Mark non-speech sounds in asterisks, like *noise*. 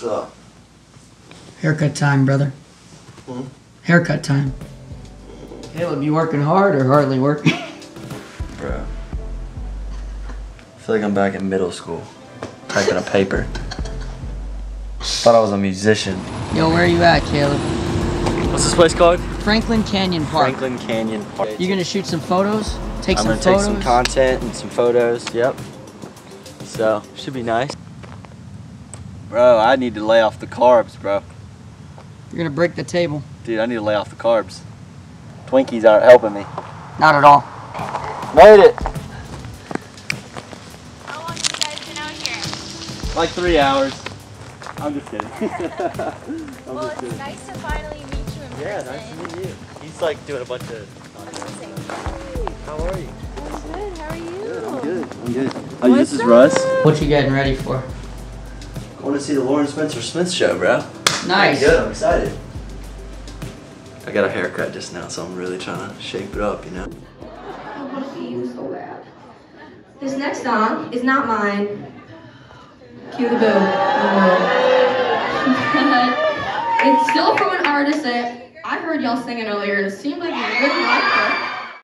What's up? Haircut time, brother. Hmm? Haircut time. Caleb, you working hard or hardly working? Bro. I feel like I'm back in middle school. Typing a paper. Thought I was a musician. Yo, where are you at, Caleb? What's this place called? Franklin Canyon Park. Franklin Canyon Park. You gonna shoot some photos? Take I'm some gonna photos? take some content and some photos. Yep. So should be nice. Bro, I need to lay off the carbs, bro. You're gonna break the table. Dude, I need to lay off the carbs. Twinkies aren't helping me. Not at all. Made it. How long have you guys been out here? Like three hours. I'm just kidding. *laughs* I'm Well, just it's kidding. nice to finally meet you in Yeah, person. nice to meet you. He's like doing a bunch of. Amazing. How are you? I'm good. How are you? Good. I'm good. I'm good. Oh, this is Russ. What you getting ready for? I want to see the Lauren Spencer Smith show, bro. Nice. Good. I'm excited. I got a haircut just now, so I'm really trying to shape it up, you know. I want to see you so bad. This next song is not mine. Cue the boo. *laughs* it's still from an artist that I heard y'all singing earlier, and it seemed like you really liked it.